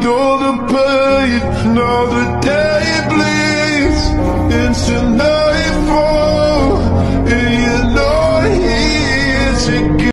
Another page, another day bleeds into nightfall, and you.